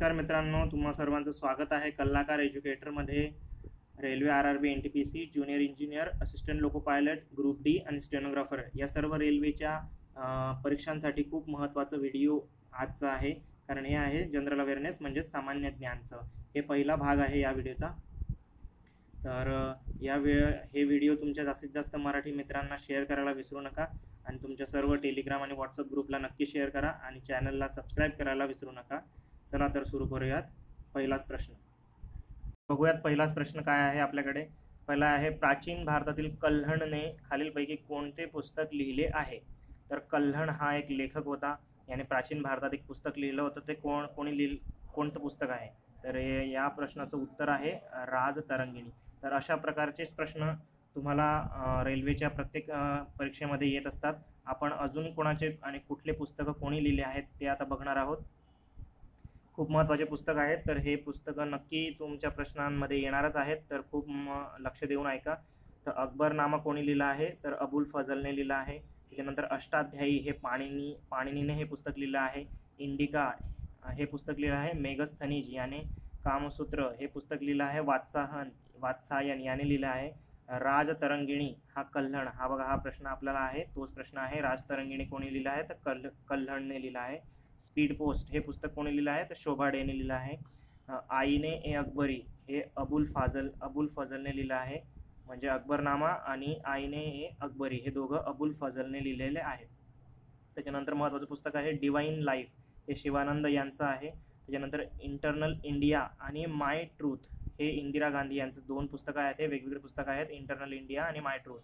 नमस्कार मित्रांनो तुम्हा सर्वांचं स्वागत आहे Kallakar एज्युकेटरमध्ये. Railway R R B N T P C junior engineer assistant loco pilot group D आणि स्टेनोग्राफर. या सर्व रेल्वेच्या परीक्षांसाठी खूप महत्त्वाचं व्हिडिओ आजचा आहे. कारण हे आहे जनरल अवेअरनेस म्हणजेच सामान्य ज्ञानचं. हे पहिला भाग आहे या व्हिडिओचा. तर या वेळ हे व्हिडिओ तुमच्या जास्तीत जास्त मराठी मित्रांना शेअर करायला विसरू नका. आणि तुमच्या सर्व टेलिग्राम आणि व्हॉट्सअप ग्रुपला नक्की शेअर करा आणि चॅनलला सबस्क्राईब करायला विसरू नका. चला तर सुरू करूयात पहिलाच प्रश्न. बघूयात पहिलाच प्रश्न काय आहे आपल्याकडे. पहिला आहे प्राचीन भारतातील कल्हणने खालीलपैकी कोणते पुस्तक लिहिले आहे? तर कल्हण हा एक लेखक होता. याने प्राचीन भारतात एक पुस्तक लिहिलं होतं. ते कोण कोणी लिहि कोणतं पुस्तक आहे? तर या प्रश्नाचं उत्तर आहे राज तरंगिणी. तर अशा प्रकारचेच प्रश्न तुम्हाला रेल्वेच्या प्रत्येक परीक्षेमध्ये येत असतात. आपण अजून कोणाचे आणि कुठले पुस्तकं कोणी लिहिले आहेत ते आता बघणार आहोत. खूप महत्त्वाचे पुस्तक आहेत. तर हे पुस्तकं नक्की तुमच्या प्रश्नांमध्ये येणारच आहेत. तर खूप म- लक्ष देऊन ऐका. तर अकबरनामा कोणी लिहिलं आहे? तर अबुल फजलने लिहिलं आहे. त्याच्यानंतर अष्टाध्यायी हे पाणिनी पाणिनीने हे पुस्तक लिहिलं आहे. इंडिका हे पुस्तक लिहिलं आहे. मेघस्थनीज याने कामसूत्र हे पुस्तक लिहिलं आहे. वात्साहन वात्सायन याने लिहिलं आहे. राजतरंगिणी हा कल्हण. हा बघा हा प्रश्न आपल्याला आहे. तोच प्रश्न आहे. राजतरंगिणी कोणी लिहिला आहे? तर कल्ह कल्हणने लिहिला आहे. स्पीड पोस्ट हे पुस्तक कोणी लिहिलं आहे? तर शोभा डेने लिहिलं आहे. आईने ए अकबरी हे अबुल फाजल अबुल फजलने लिहिलं आहे. म्हणजे अकबरनामा आणि आईने ए अकबरी हे दोघं अबुल फजलने लिहिलेले आहेत. त्याच्यानंतर महत्त्वाचं पुस्तक आहे डिवाईन लाईफ. हे शिवानंद यांचं आहे. त्याच्यानंतर इंटरनल इंडिया आणि माय ट्रूथ हे इंदिरा गांधी यांचं दोन पुस्तकं आहेत. हे वेगवेगळे पुस्तकं आहेत. इंटरनल इंडिया आणि माय ट्रूथ.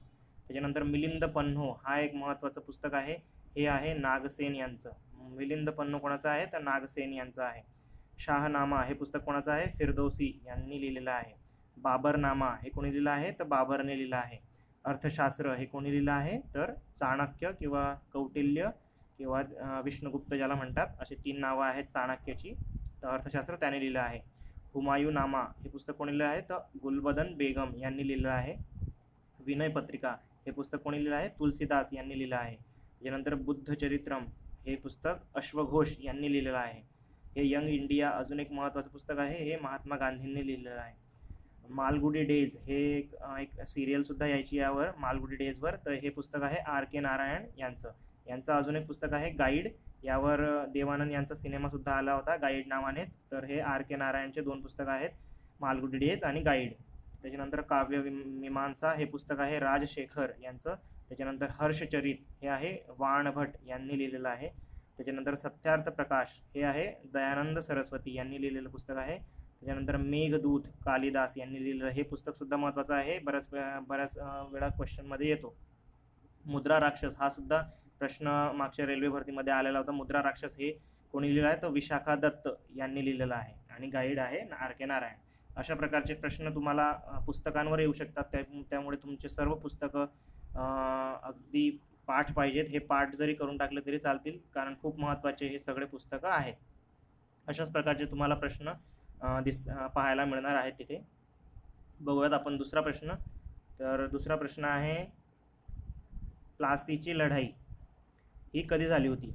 त्याच्यानंतर मिलिंद पन्हो हा एक महत्त्वाचं पुस्तक आहे. हे आहे नागसेन यांचं. मिलिंद पन्नू कोणाचं आहे? तर नागसेन यांचा आहे. शाहनामा हे पुस्तक कोणाचं आहे? फिरदौसी यांनी लिहिलेलं आहे. बाबरनामा हे कोणी लिहिलं आहे? तर बाबरने लिहिलं आहे. अर्थशास्त्र हे कोणी लिहिलं आहे? तर चाणक्य किंवा कौटिल्य किंवा विष्णुगुप्त ज्याला म्हणतात अशी तीन नावं आहेत चाणक्याची. तर अर्थशास्त्र त्याने लिहिलं आहे. हुमायूनामा हे पुस्तक कोणी लिहिलं आहे? तर गुलबदन बेगम यांनी लिहिलं आहे. विनय पत्रिका हे पुस्तक कोणी लिहिलं आहे? तुलसीदास यांनी लिहिलं आहे. त्याच्यानंतर बुद्धचरित्रम हे पुस्तक अश्वघोष यांनी लिहिलेलं आहे. हे यंग इंडिया अजून एक महत्त्वाचं पुस्तक आहे हे महात्मा गांधींनी लिहिलेलं आहे. मालगुडी डेज हे एक एक सिरियलसुद्धा यायची यावर मालगुडी डेजवर तर हे पुस्तक आहे आर के नारायण यांचं. यांचं अजून एक पुस्तक आहे गाईड. यावर देवानंद यांचा सिनेमासुद्धा आला होता गाईड नावानेच. तर हे आर के नारायणचे दोन पुस्तकं आहेत मालगुडी डेज आणि गाईड. त्याच्यानंतर काव्य मीमांसा हे पुस्तक आहे राजशेखर यांचं. त्याच्यानंतर हर्षचरित हे आहे वाणभट यांनी लिहिलेलं आहे. त्याच्यानंतर सत्यार्थ प्रकाश हे आहे दयानंद सरस्वती यांनी लिहिलेलं पुस्तक आहे. त्याच्यानंतर मेघदूत कालिदास यांनी लिहिलेलं हे पुस्तकसुद्धा महत्त्वाचं आहे. बऱ्याच बऱ्याच वेळा क्वेश्चनमध्ये येतो. मुद्रा राक्षस हा सुद्धा प्रश्न मागच्या रेल्वे भरतीमध्ये आलेला होता. मुद्रा राक्षस हे कोणी लिहिलं आहे? तर विशाखा दत्त यांनी लिहिलेलं आहे आणि गाईड आहे आर के नारायण. अशा प्रकारचे प्रश्न तुम्हाला पुस्तकांवर येऊ शकतात. त्या त्यामुळे तुमचे सर्व पुस्तकं अगदी पाठ पाहिजेत. हे पाठ जरी करून टाकले तरी चालतील कारण खूप महत्त्वाचे हे सगळे पुस्तकं आहेत. अशाच प्रकारचे तुम्हाला प्रश्न दिस पाहायला मिळणार आहेत तिथे. बघूयात आपण दुसरा प्रश्न. तर दुसरा प्रश्न आहे प्लासीची लढाई ही कधी झाली होती?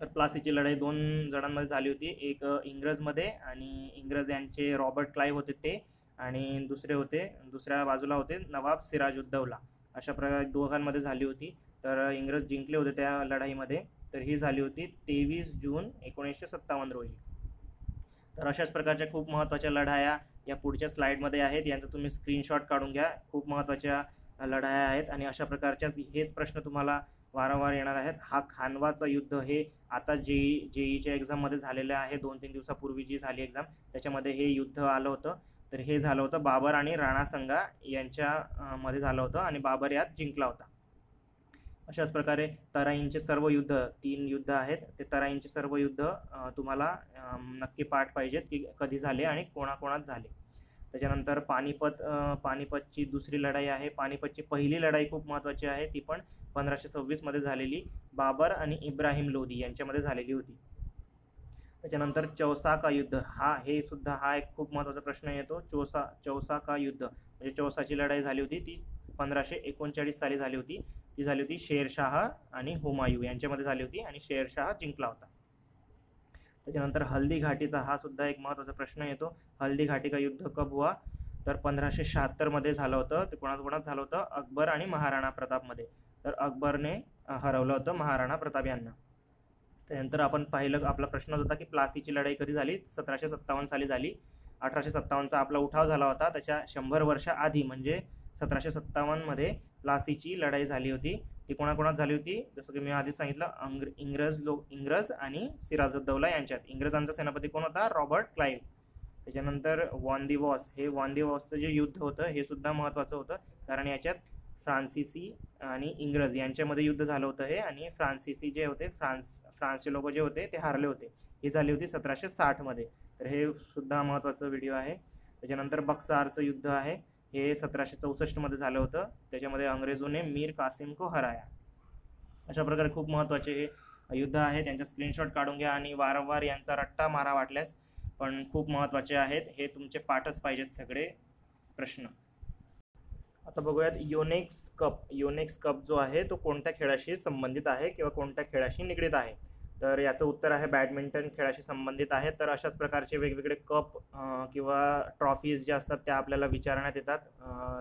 तर प्लासीची लढाई दोन जणांमध्ये झाली होती. एक इंग्रजमध्ये आणि इंग्रज यांचे रॉबर्ट क्लाईव्ह होते ते आणि दुसरे होते दुसऱ्या बाजूला होते नवाब सिराजुद्दौला. अशा प्रकारे दोघांमध्ये झाली होती. तर इंग्रज जिंकले होते त्या लढाईमध्ये. तर ही झाली होती तेवीस जून एकोणीसशे सत्तावन्न रोजी. तर अशाच प्रकारच्या खूप महत्त्वाच्या लढाया या पुढच्या स्लाईडमध्ये आहेत. यांचं तुम्ही स्क्रीनशॉट काढून घ्या. खूप महत्त्वाच्या लढाया आहेत आणि अशा प्रकारच्याच हेच प्रश्न तुम्हाला वारंवार येणार आहेत. हा खानवाचं युद्ध हे आता जेई जेईच्या एक्झाममध्ये झालेलं आहे. दोन तीन दिवसापूर्वी जी झाली एक्झाम त्याच्यामध्ये हे युद्ध आलं होतं. तर हे झालं होतं बाबर आणि राणा संगा यांच्या मध्ये झालं होतं आणि बाबर यात जिंकला होता. अशाच प्रकारे तराईंचे सर्व युद्ध तीन युद्ध आहेत. ते तराईंचे सर्व युद्ध तुम्हाला नक्की पाठ पाहिजेत की कधी झाले आणि कोणाकोणात झाले. त्याच्यानंतर पानिपत पानिपतची दुसरी लढाई आहे. पानिपतची पहिली लढाई खूप महत्त्वाची आहे. ती पण पंधराशे सव्वीसमध्ये झालेली बाबर आणि इब्राहिम लोधी यांच्यामध्ये झालेली होती. त्याच्यानंतर चौसाका युद्ध. हा हे सुद्धा हा एक खूप महत्त्वाचा प्रश्न येतो. चौसा चौसाका युद्ध. म्हणजे चौसाची लढाई झाली होती. ती पंधराशे एकोणचाळीस साली झाली होती. ती झाली होती शेरशाह आणि हुमायूं यांच्यामध्ये झाली होती आणि शेरशाह जिंकला होता. त्याच्यानंतर हल्दी घाटीचा हा सुद्धा एक महत्त्वाचा प्रश्न येतो. हल्दी घाटी का युद्ध कब हुआ? तर पंधराशे शहात्तरमध्ये झालं होतं. ते कोणाच कोणाच झालं होतं? अकबर आणि महाराणा प्रतापमध्ये. तर अकबरने हरवलं होतं महाराणा प्रताप यांना. त्यानंतर आपण पाहिलं आपला प्रश्न होता की प्लासीची लढाई कधी झाली? सतराशे सत्तावन्न साली झाली. अठराशे सत्तावन्नचा आपला उठाव झाला होता. त्याच्या शंभर वर्षाआधी म्हणजे सतराशे सत्तावन्नमध्ये प्लासीची लढाई झाली होती. ती कोणाकोणात झाली होती? जसं की मी आधीच सांगितलं अंग्र इंग्रज लोक इंग्रज आणि सिराजुद्दौला यांच्यात. इंग्रजांचा सेनापती कोण होता? रॉबर्ट क्लाईव्ह त्याच्यानंतर वॉन वॉस. हे वॉन वॉसचं जे युद्ध होतं हे सुद्धा महत्त्वाचं होतं. कारण याच्यात फ्रान्सिसी आणि इंग्रज यांच्यामध्ये युद्ध झालं होतं हे. आणि फ्रान्सिसी जे होते फ्रान्स फ्रान्सचे लोक जे होते ते हारले होते. ही झाली होती सतराशे साठमध्ये. तर हे सुद्धा महत्त्वाचं व्हिडिओ आहे. त्याच्यानंतर बक्सारचं युद्ध आहे. हे सतराशे चौसष्टमध्ये झालं होतं. त्याच्यामध्ये अंग्रेजोने मीर कासिम को हराया. अशा प्रकारे खूप महत्त्वाचे हे युद्ध आहे. त्यांचा स्क्रीनशॉट काढून घ्या आणि वारंवार यांचा रट्टा मारा वाटल्यास पण खूप महत्त्वाचे आहेत. हे तुमचे पाठच पाहिजेत सगळे प्रश्न. आता बघूयात योनेक्स कप योनेक्स कप जो आहे तो कोणत्या खेळाशी संबंधित आहे किंवा कोणत्या खेळाशी निगडीत आहे? तर याचं उत्तर आहे बॅडमिंटन खेळाशी संबंधित आहे. तर अशाच प्रकारचे वेगवेगळे कप किंवा ट्रॉफीज ज्या असतात त्या आपल्याला विचारण्यात येतात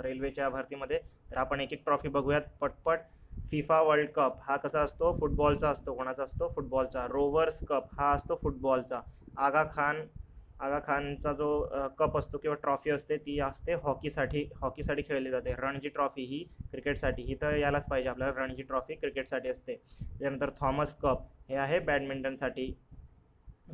रेल्वेच्या भरतीमध्ये. तर आपण एक एक ट्रॉफी बघूयात पटपट. फिफा वर्ल्ड कप हा कसा असतो? फुटबॉलचा असतो कोणाचा असतो? फुटबॉलचा रोवर्स कप हा असतो फुटबॉलचा आगा खान आगा खानचा जो कप असतो किंवा ट्रॉफी असते ती असते हॉकीसाठी हॉकीसाठी खेळली जाते. रणजी ट्रॉफी ही क्रिकेटसाठी ही तर यालाच पाहिजे आपल्याला रणजी ट्रॉफी क्रिकेटसाठी असते. त्यानंतर थॉमस कप हे आहे बॅडमिंटनसाठी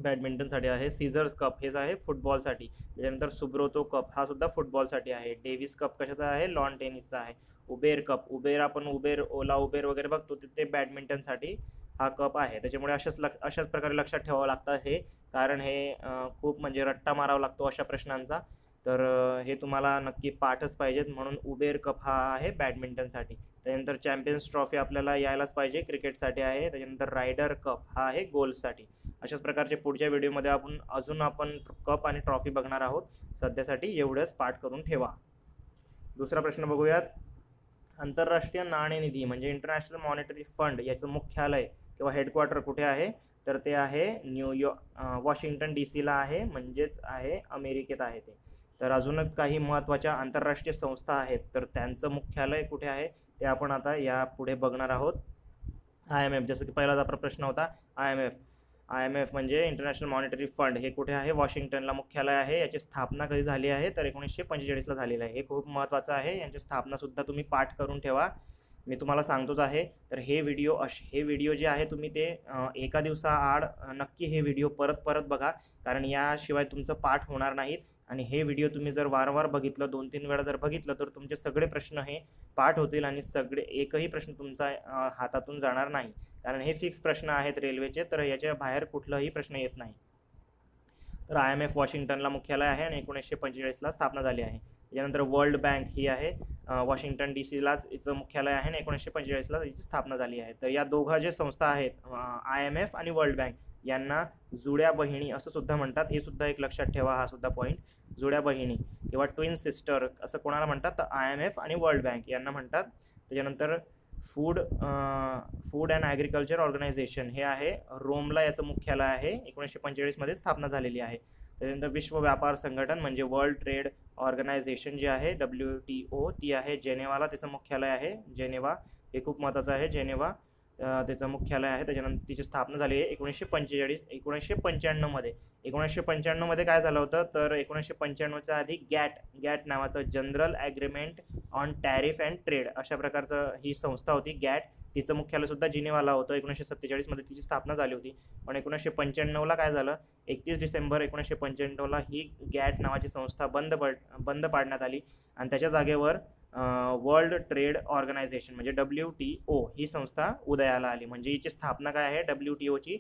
बॅडमिंटनसाठी आहे सीझर्स कप हेच आहे फुटबॉलसाठी. त्याच्यानंतर सुब्रोतो कप हा सुद्धा फुटबॉलसाठी आहे. डेव्हिस कप कशाचा आहे? लॉन टेनिसचा आहे. उबेर कप उबेर आपण उबेर ओला उबेर वगैरे बघतो ते बॅडमिंटनसाठी हा कप आहे. त्याच्यामुळे अशाच लक अशाच प्रकारे लक्षात ठेवावं लागतं हे. कारण हे खूप म्हणजे रट्टा मारावा लागतो अशा प्रश्नांचा. तर हे तुम्हाला नक्की पाठच पाहिजेत. म्हणून उबेर कप हा आहे बॅडमिंटनसाठी. त्यानंतर चॅम्पियन्स ट्रॉफी आपल्याला यायलाच पाहिजे. क्रिकेटसाठी आहे. त्याच्यानंतर रायडर कप हा आहे गोल्फसाठी. अशाच प्रकारचे पुढच्या व्हिडिओमध्ये आपण अजून आपण कप आणि ट्रॉफी बघणार आहोत. सध्यासाठी एवढंच पाठ करून ठेवा. दुसरा प्रश्न बघूयात. आंतरराष्ट्रीय नाणेनिधी म्हणजे इंटरनॅशनल मॉनिटरी फंड याचं मुख्यालय किंवा हेडक्वार्टर कुठे आहे तर ते आहे न्यूयॉर्क वॉशिंग्टन डी सीला आहे म्हणजेच आहे अमेरिकेत आहे ते. तर अजूनच काही महत्त्वाच्या आंतरराष्ट्रीय संस्था आहेत तर त्यांचं मुख्यालय कुठे आहे ते आपण आता या पुढे बघणार आहोत. आय एम एफ जसं की पहिलाच आपला प्रश्न होता I M F I M F म्हणजे इंटरनॅशनल मॉनिटरी फंड हे कुठे आहे वॉशिंग्टनला मुख्यालय आहे याची स्थापना कधी झाली आहे तर एकोणीसशे पंचेचाळीसला झालेलं आहे. हे खूप महत्त्वाचं आहे यांची स्थापनासुद्धा तुम्ही पाठ करून ठेवा. मी तुम्हाला सांगतोच आहे. तर हे व्हिडिओ अश हे व्हिडिओ जे आहे तुम्ही ते एका दिवसाआड नक्की हे व्हिडिओ परत परत बघा. कारण याशिवाय तुमचं पाठ होणार नाहीत. आणि हे व्हिडिओ तुम्ही जर वारंवार बघितलं दोन तीन वेळा जर बघितलं तर तुमचे सगळे प्रश्न हे पाठ होतील आणि सगळे एकही प्रश्न तुमचा हातातून जाणार नाही. कारण हे फिक्स प्रश्न आहेत रेल्वेचे तर याच्या बाहेर कुठलाही प्रश्न येत नाही. तर आय एम एफ वॉशिंग्टनला मुख्यालय आहे आणि एकोणीसशे पंचेचाळीसला स्थापना झाली आहे. त्यानंतर वर्ल्ड बँक ही आहे. वॉशिंग्टन डी सीलाच याचं मुख्यालय आहे आणि एकोणीसशे पंचेचाळीसला याची स्थापना झाली आहे. तर या दोघा जे संस्था आहेत आय एम एफ आणि वर्ल्ड बँक यांना जुड्या बहिणी असं सुद्धा म्हणतात. हे सुद्धा एक लक्षात ठेवा हा सुद्धा पॉईंट जुड्या बहिणी किंवा ट्विन सिस्टर असं कोणाला म्हणतात? तर आय एम एफ आणि वर्ल्ड बँक यांना म्हणतात. त्याच्यानंतर food food and agriculture organisation हे आहे. रोमला याचं मुख्यालय आहे. एकोणीसशे पंचेचाळीसमध्ये स्थापना झालेली आहे. त्याच्यानंतर विश्व व्यापार संघटन म्हणजे वर्ल्ड ट्रेड ऑर्गनायझेशन जे आहे डब्ल्यू टी ओ ती आहे जेनेवाला त्याचं मुख्यालय आहे जेनेवा. हे खूप महत्त्वाचं आहे जेनेवा त्याचं मुख्यालय आहे. त्याच्यानंतर तिची स्थापना झाली आहे एकोणीसशे पंचेचाळीस एकोणीसशे पंच्याण्णवमध्ये. एकोणीसशे पंच्याण्णवमध्ये काय झालं होतं? तर एकोणीसशे पंच्याण्णवच्या आधी गॅट गॅट नावाचं general agreement on tariff and trade अशा प्रकारचं ही संस्था होती गॅट. तिचं मुख्यालय सुद्धा जिनेवाला होतं. एकोणीसशे सत्तेचाळीसमध्ये तिची स्थापना झाली होती. पण एकोणीसशे पंच्याण्णवला काय झालं? एकतीस डिसेंबर एकोणीसशे पंच्याण्णवला ही गॅट नावाची संस्था बंद पड बंद पाडण्यात आली. आणि त्याच्या जागेवर वर्ल्ड ट्रेड ऑर्गनायझेशन म्हणजे डब्ल्यू टी ओ ही संस्था उदयाला आली. म्हणजे हिची स्थापना काय आहे? डब्ल्यू टी ओची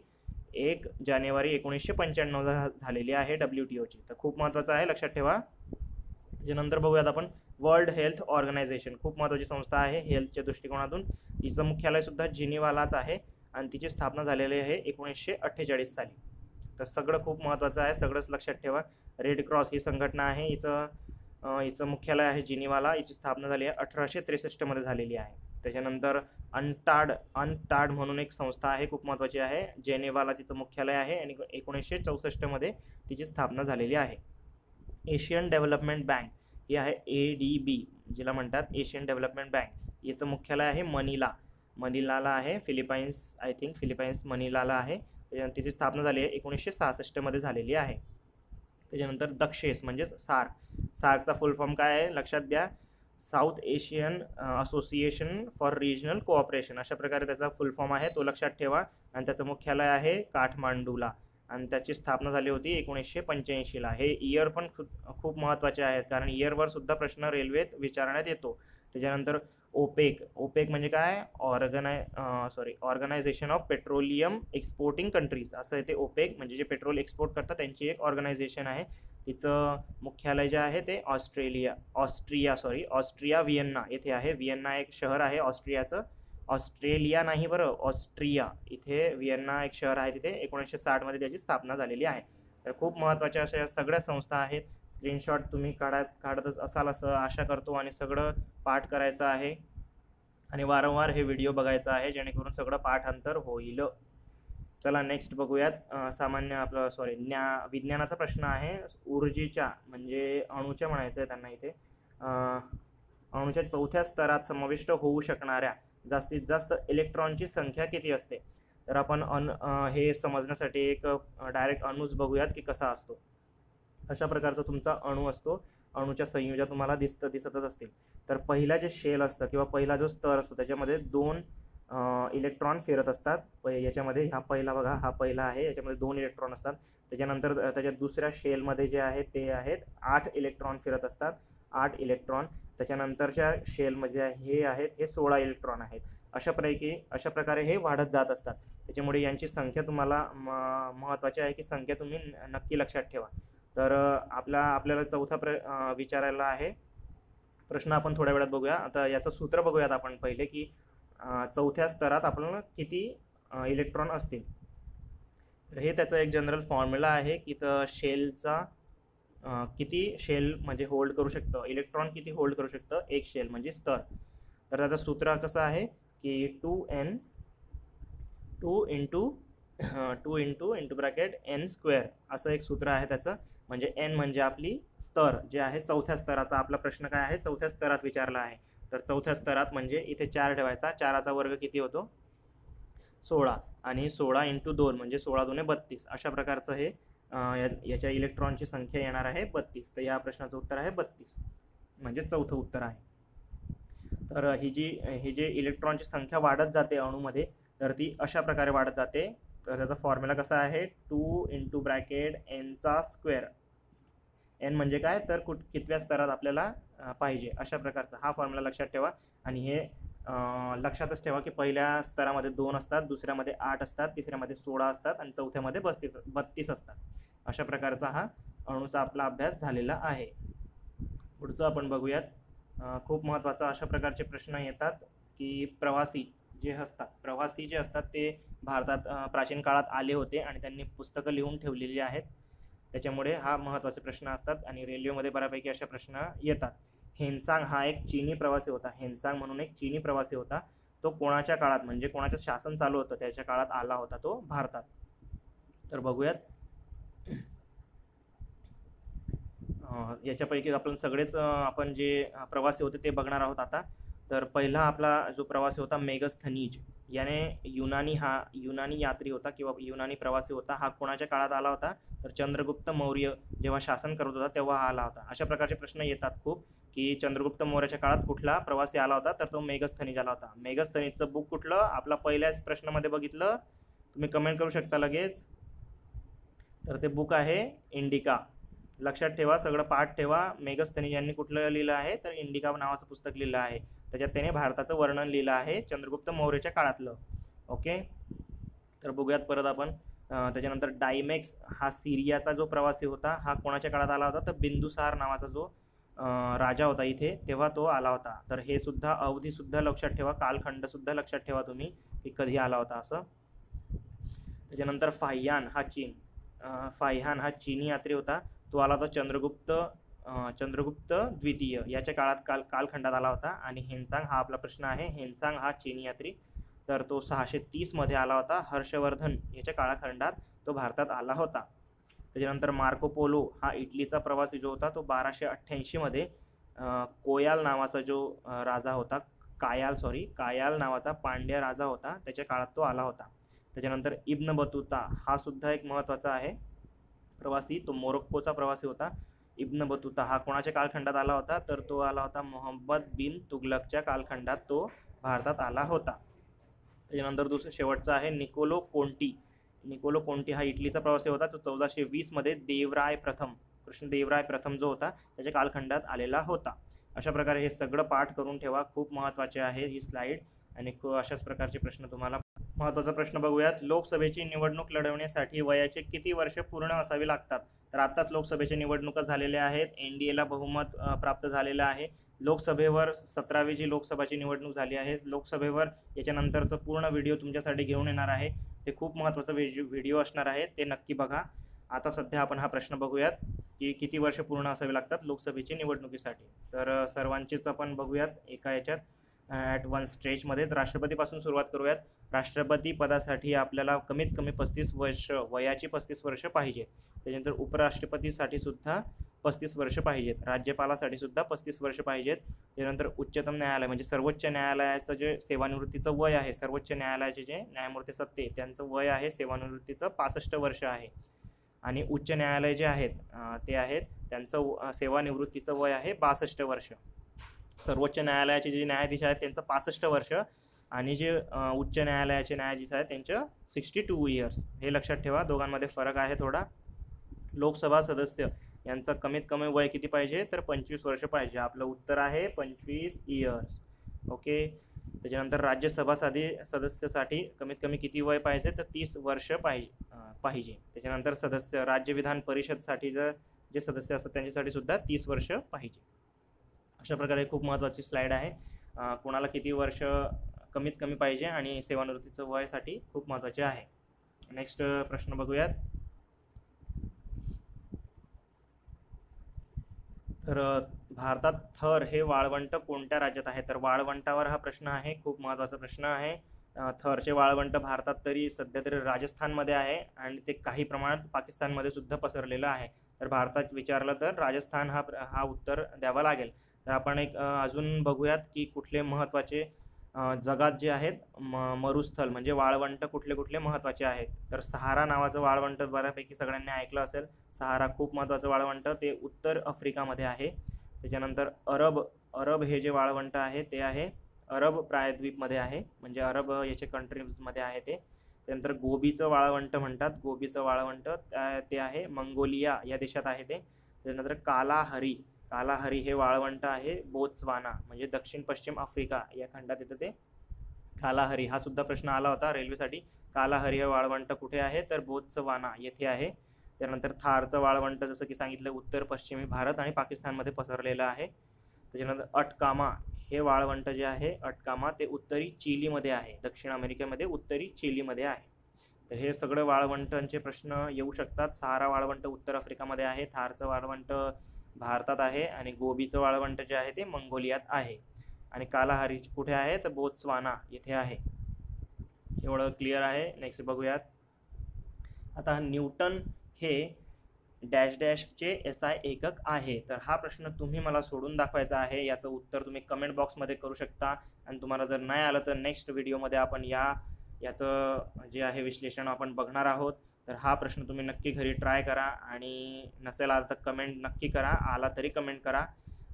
एक जानेवारी एकोणीसशे पंच्याण्णवला झालेली आहे डब्ल्यू टी ओची तर खूप महत्त्वाचं आहे लक्षात ठेवा. त्याच्यानंतर बघूयात आपण. World health organisation. खूप महत्त्वाची संस्था आहे हेल्थच्या दृष्टिकोनातून. हिचं मुख्यालयसुद्धा जिनिवालाच आहे आणि तिची स्थापना झालेली आहे एकोणीसशे अठ्ठेचाळीस साली. तर सगळं खूप महत्त्वाचं आहे. सगळंच लक्षात ठेवा. रेड क्रॉस ही संघटना आहे. हिचं हिचं मुख्यालय आहे जिनिवाला. हिची स्थापना झाली आहे अठराशे त्रेसष्टमध्ये झालेली आहे. त्याच्यानंतर अंटाड अनटाड म्हणून एक संस्था आहे. खूप महत्त्वाची आहे. जेनेवाला तिचं मुख्यालय आहे आणि एकोणीसशे चौसष्टमध्ये तिची स्थापना झालेली आहे. Asian development bank. हे आहे ए डी बी जिला म्हणतात एशियन डेव्हलपमेंट बँक याचं मुख्यालय आहे मनीला. मनीलाला आहे फिलिपाईन्स आय थिंक फिलिपाईन्स मनीलाला आहे. तिची स्थापना झाली आहे एकोणीसशे सहासष्टमध्ये झालेली आहे. त्याच्यानंतर दक्षेस म्हणजेच सार्क. सार्कचा फुल फॉर्म काय आहे? लक्षात द्या. South Asian association for regional cooperation अशा प्रकारे त्याचा फुल फॉर्म आहे तो लक्षात ठेवा. आणि त्याचं मुख्यालय आहे काठमांडूला. आणि त्याची स्थापना झाली होती एकोणीसशे पंच्याऐंशीला हे इयर पण खूप खूप महत्त्वाचे आहेत. कारण इयरवर सुद्धा प्रश्न रेल्वेत विचारण्यात येतो. त्याच्यानंतर ओपेक ओपेक म्हणजे काय? Organisation sorry organisation of petroleum exporting countries असं येते ते ओपेक म्हणजे जे पेट्रोल एक्सपोर्ट करतात त्यांची एक ऑर्गनायझेशन आहे. तिचं मुख्यालय जे आहे ते Australia Austria sorry Austria Vienna. येथे आहे व्हिएन्ना एक शहर आहे ऑस्ट्रियाचं. ऑस्ट्रेलिया नाही बरं ऑस्ट्रिया. इथे व्हिएन्ना एक शहर आहे तिथे एकोणीसशे साठमध्ये त्याची स्थापना झालेली आहे. तर खूप महत्त्वाच्या अशा या सगळ्या संस्था आहेत. स्क्रीनशॉट तुम्ही काढत काढतच असाल असं आशा करतो आणि सगळं पाठ करायचं आहे. आणि वारंवार हे व्हिडिओ बघायचा आहे जेणेकरून सगळं पाठांतर होईल. चला नेक्स्ट बघूयात. सामान्य आपलं सॉरी ज्ञा विज्ञानाचा प्रश्न आहे. ऊर्जेच्या म्हणजे अणूच्या म्हणायचं आहे त्यांना इथे. अणूच्या चौथ्या स्तरात समाविष्ट होऊ शकणाऱ्या जास्तीत जास्त इलेक्ट्रॉनची संख्या किती असते? तर आपण अन हे समजण्यासाठी एक डायरेक्ट अणूच बघूयात की कसा असतो. अशा प्रकारचा तुमचा अणू असतो. अणूच्या संयोजा तुम्हाला दिसतं दिसतच असतील. तर पहिला जे शेल असतं किंवा पहिला जो स्तर असतो त्याच्यामध्ये दोन इलेक्ट्रॉन फिरत असतात. याच्यामध्ये हा पहिला बघा हा पहिला आहे याच्यामध्ये दोन इलेक्ट्रॉन असतात. त्याच्यानंतर त्याच्या दुसऱ्या शेलमध्ये जे आहे ते आहेत आठ इलेक्ट्रॉन फिरत असतात. आठ इलेक्ट्रॉन त्याच्यानंतरच्या शेलमध्ये हे आहेत हे सोळा इलेक्ट्रॉन आहेत. अशापैकी अशा प्रकारे हे वाढत जात असतात. त्याच्यामुळे यांची संख्या तुम्हाला महत्त्वाची आहे की संख्या तुम्ही नक्की लक्षात ठेवा. तर आपला आपल्याला चौथा प्र विचारायला आहे. प्रश्न आपण थोड्या वेळात बघूया. आता याचं सूत्र बघूयात आपण पहिले की चौथ्या स्तरात आपल्याला किती इलेक्ट्रॉन असतील? तर हे त्याचं एक जनरल फॉर्म्युला आहे की तर शेलचा किती शेल म्हणजे होल्ड करू शकतं? इलेक्ट्रॉन किती होल्ड करू शकतं? एक शेल म्हणजे स्तर. तर त्याचं सूत्र कसं आहे? की two N two into two into into bracket N square असं एक सूत्र आहे त्याचं. म्हणजे एन म्हणजे आपली स्तर जे आहे चौथ्या स्तराचा. आपला प्रश्न काय आहे? चौथ्या स्तरात विचारला आहे. तर चौथ्या स्तरात म्हणजे इथे चार ठेवायचा. चाराचा वर्ग किती होतो? सोळा. आणि सोळा इंटू दोन म्हणजे सोळा दोन बत्तीस. अशा प्रकारचं हे याच्या इलेक्ट्रॉनची संख्या येणार आहे बत्तीस. तर या प्रश्नाचं उत्तर आहे बत्तीस. म्हणजे चौथं उत्तर आहे. तर ही जी ही जे इलेक्ट्रॉनची संख्या वाढत जाते अणूमध्ये तर ती अशा प्रकारे वाढत जाते. तर त्याचा फॉर्म्युला कसा आहे? टू इंटू ब्रॅकेट एनचा स्क्वेअर एन म्हणजे काय? तर कुठ कितव्या स्तरात आपल्याला पाहिजे. अशा प्रकारचा हा फॉर्म्युला लक्षात ठेवा. आणि हे लक्षातच ठेवा की पहिल्या स्तरामध्ये दोन असतात दुसऱ्यामध्ये आठ असतात तिसऱ्यामध्ये सोळा असतात आणि चौथ्यामध्ये बस्तीस बत्तीस असतात. अशा प्रकारचा हा अणूचा आपला अभ्यास झालेला आहे. पुढचं आपण बघूयात. खूप महत्त्वाचा अशा प्रकारचे प्रश्न येतात की प्रवासी जे असतात प्रवासी जे असतात ते भारतात प्राचीन काळात आले होते आणि त्यांनी पुस्तकं लिहून ठेवलेली आहेत. त्याच्यामुळे हा महत्त्वाचे प्रश्न असतात आणि रेल्वेमध्ये बऱ्यापैकी अशा प्रश्न येतात. हेनसांग हा एक चीनी प्रवासी होता. हेनसांग म्हणून एक चीनी प्रवासी होता. तो कोणाच्या काळात? म्हणजे कोणाचं शासन चालू होतं त्याच्या काळात आला होता तो भारतात. तर बघूयात. याच्यापैकी आपण सगळेच आपण जे प्रवासी होते ते बघणार आहोत आता. तर पहिला आपला जो प्रवासी होता मेगस्थनीज. याने युनानी हा युनानी यात्री होता किंवा युनानी प्रवासी होता हा कोणाच्या काळात आला होता? तर चंद्रगुप्त मौर्य जेव्हा शासन करत होता तेव्हा आला होता. अशा प्रकारचे प्रश्न येतात खूप. की चंद्रगुप्त मौर्याच्या काळात कुठला प्रवासी आला होता तर तो मेघस्थनीज आला होता. मेघस्थनीजचं बुक कुठलं? आपला पहिल्याच प्रश्नामध्ये बघितलं. तुम्ही कमेंट करू शकता लगेच. तर ते बुक आहे इंडिका. लक्षात ठेवा सगळं पाठ ठेवा. मेघस्थनीज यांनी कुठलं लिहिलं आहे तर इंडिका नावाचं पुस्तक लिहिलं आहे. त्याच्यात त्याने भारताचं वर्णन लिहिलं आहे चंद्रगुप्त मौर्याच्या काळातलं. ओके? तर बघूयात परत आपण. त्याच्यानंतर डायमेक्स हा सिरियाचा जो प्रवासी होता हा कोणाच्या काळात आला होता? तर बिंदुसार नावाचा जो राजा होता इथे तेव्हा तो आला होता. तर हे सुद्धा अवधीसुद्धा लक्षात ठेवा कालखंडसुद्धा लक्षात ठेवा तुम्ही की कधी आला होता असं. त्याच्यानंतर फाह्यान हा चीन फाह्यान हा चीनी यात्री होता. तो आला होता चंद्रगुप्त चंद्रगुप्त द्वितीय. याच्या काळात काल कालखंडात आला होता आणि हेनसांग हा आपला प्रश्न आहे. हेनसांग हा चीनी यात्री. तर तो सहाशे तीसमध्ये आला होता. हर्षवर्धन याच्या काळखंडात तो भारतात आला होता. त्याच्यानंतर मार्को पोलो हा इटलीचा प्रवासी जो होता तो बाराशे अठ्ठ्याऐंशीमध्ये कोयाल नावाचा जो राजा होता कायाल सॉरी कायाल नावाचा पांड्या राजा होता त्याच्या काळात तो आला होता. त्याच्यानंतर इब्न बतुता हा सुद्धा एक महत्त्वाचा आहे. प्रवासी तो मोरोक्कोचा प्रवासी होता. इब्न बतुता हा कोणाच्या कालखंडात आला होता? तर तो आला होता मोहम्मद बिन तुगलकच्या कालखंडात तो भारतात आला होता. त्याच्यानंतर दुसरं शेवटचा आहे निकोलो कोंटी. निकोलो कोंटी हा इटलीचा प्रवासी होता. तो चौदाशे वीसमध्ये देवराय प्रथम कृष्ण देवराय प्रथम जो होता त्याच्या कालखंडात आलेला होता. अशा प्रकारे हे सगळं पाठ करून ठेवा. खूप महत्त्वाचे आहे ही स्लाईड आणि अशाच प्रकारचे प्रश्न तुम्हाला महत्त्वाचा प्रश्न बघूयात. लोकसभेची निवडणूक लढवण्यासाठी वयाचे किती वर्ष पूर्ण असावी लागतात? तर आत्ताच लोकसभेच्या निवडणुका झालेल्या आहेत. एन डी एला बहुमत प्राप्त झालेलं आहे. लोकसभेवर सतरावी जी लोकसभाची निवडणूक झाली आहे लोकसभेवर याच्यानंतरचं पूर्ण व्हिडिओ तुमच्यासाठी घेऊन येणार आहे. ते खूप महत्त्वाचं व्हिडिओ असणार आहे ते नक्की बघा. आता सध्या आपण हा प्रश्न बघूयात की किती वर्ष पूर्ण असावे लागतात लोकसभेची निवडणुकीसाठी. तर सर्वांचीच आपण बघूयात एका याच्यात ॲट वन स्टेजमध्ये राष्ट्रपतीपासून सुरुवात करूयात. राष्ट्रपती पदासाठी आपल्याला कमीत कमी पस्तीस वर्ष वयाची पस्तीस वर्ष पाहिजेत. त्याच्यानंतर उपराष्ट्रपतीसाठी सुद्धा पस्तीस वर्ष पाहिजेत. राज्यपालासाठी सुद्धा पस्तीस वर्ष पाहिजेत. त्यानंतर उच्चतम न्यायालय म्हणजे सर्वोच्च न्यायालयाचं जे सेवानिवृत्तीचं वय आहे सर्वोच्च न्यायालयाचे जे न्यायमूर्ती सत्ते त्यांचं वय आहे सेवानिवृत्तीचं पासष्ट वर्ष आहे. आणि उच्च न्यायालय जे आहेत ते आहेत त्यांचं सेवानिवृत्तीचं वय आहे बासष्ट वर्ष. सर्वोच्च न्यायालयाचे जे न्यायाधीश आहेत त्यांचं पासष्ट वर्ष. आणि जे उच्च न्यायालयाचे न्यायाधीश आहेत त्यांचं सिक्स्टी टू इयर्स. हे लक्षात ठेवा दोघांमध्ये फरक आहे थोडा. लोकसभा सदस्य यांचा कमीत कमी वय किती पाहिजे? तर पंचवीस वर्ष पाहिजे. आपलं उत्तर आहे पंचवीस इयर्स ओके त्याच्यानंतर राज्यसभा साधी सदस्यासाठी कमीत कमी किती वय पाहिजे? तर तीस वर्ष पाहिजे पाहिजे. त्याच्यानंतर सदस्य राज्य विधान परिषदसाठी जर जे सदस्य असतात त्यांच्यासाठी सुद्धा तीस वर्ष पाहिजे. अशा प्रकारे खूप महत्त्वाची स्लाईड आहे. कोणाला किती वर्ष कमीत कमी पाहिजे आणि सेवानिवृत्तीचं वयसाठी खूप महत्त्वाचे आहे. नेक्स्ट प्रश्न बघूयात. तर भारतात थर हे वाळवंट कोणत्या राज्यात आहे? तर वाळवंटावर हा प्रश्न आहे. खूप महत्त्वाचा प्रश्न आहे. थरचे वाळवंट भारतात तरी सध्या तरी राजस्थानमध्ये आहे आणि ते काही प्रमाणात पाकिस्तानमध्ये सुद्धा पसरलेलं आहे. तर भारतात विचारलं तर राजस्थान हा हा उत्तर द्यावा लागेल. तर आपण एक अजून बघूयात की कुठले महत्त्वाचे जगात जे आहेत म मरुस्थल म्हणजे वाळवंट कुठले कुठले महत्त्वाचे आहेत. तर सहारा नावाचं वाळवंट बऱ्यापैकी सगळ्यांनी ऐकलं असेल. सहारा खूप महत्त्वाचं वाळवंट ते उत्तर आफ्रिकामध्ये आहे. त्याच्यानंतर अरब अरब हे जे वाळवंट आहे ते आहे अरब प्रायद्वीपमध्ये आहे. म्हणजे अरब याचे कंट्रीजमध्ये आहे ते. त्यानंतर गोबीचं वाळवंट म्हणतात. गोबीचं वाळवंट ते आहे मंगोलिया या देशात आहे ते. त्यानंतर कालाहरी कालाहरी हे वाळवंट आहे बोत्सवाना म्हणजे दक्षिण पश्चिम आफ्रिका या खंडात येतं ते. कालाहरी हा सुद्धा प्रश्न आला होता रेल्वेसाठी. कालाहरी हे वाळवंट कुठे आहे? तर बोत्सवाना येथे आहे. त्यानंतर थारचं वाळवंट जसं की सांगितलं उत्तर पश्चिमी भारत आणि पाकिस्तानमध्ये पसरलेलं आहे. त्याच्यानंतर अटकामा हे वाळवंट जे आहे अटकामा ते उत्तरी चिलीमध्ये आहे. दक्षिण अमेरिकेमध्ये उत्तरी चिलीमध्ये आहे. तर हे सगळं वाळवंटांचे प्रश्न येऊ शकतात. सहारा वाळवंट उत्तर आफ्रिकामध्ये आहे. थारचं वाळवंट भारतात आहे आणि गोबीचं वाळवंट जे आहे ते मंगोलियात आहे. आणि कालाहारी कुठे आहे? तर बोत्सवाना येथे आहे. एवढं क्लिअर आहे. नेक्स्ट बघूयात. आता न्यूटन हे डॅश डॅशचे एस आय एकक आहे. तर हा प्रश्न तुम्ही मला सोडून दाखवायचा आहे. याचं उत्तर तुम्ही कमेंट बॉक्समध्ये करू शकता. आणि तुम्हाला जर नाही आलं तर नेक्स्ट व्हिडिओमध्ये आपण या याचं जे आहे विश्लेषण आपण बघणार आहोत. तर हा प्रश्न तुम्ही नक्की घरी ट्राय करा आणि नसेल आला तर कमेंट नक्की करा. आला तरी कमेंट करा.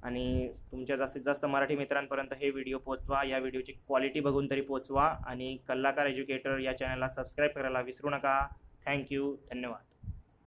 आणि तुमच्या जास्तीत जास्त मराठी मित्रांपर्यंत हे व्हिडिओ पोचवा या व्हिडिओची क्वालिटी बघून तरी पोचवा आणि कल्लाकार एज्युकेटर या चॅनलला सबस्क्राईब करायला विसरू नका. थँक्यू धन्यवाद.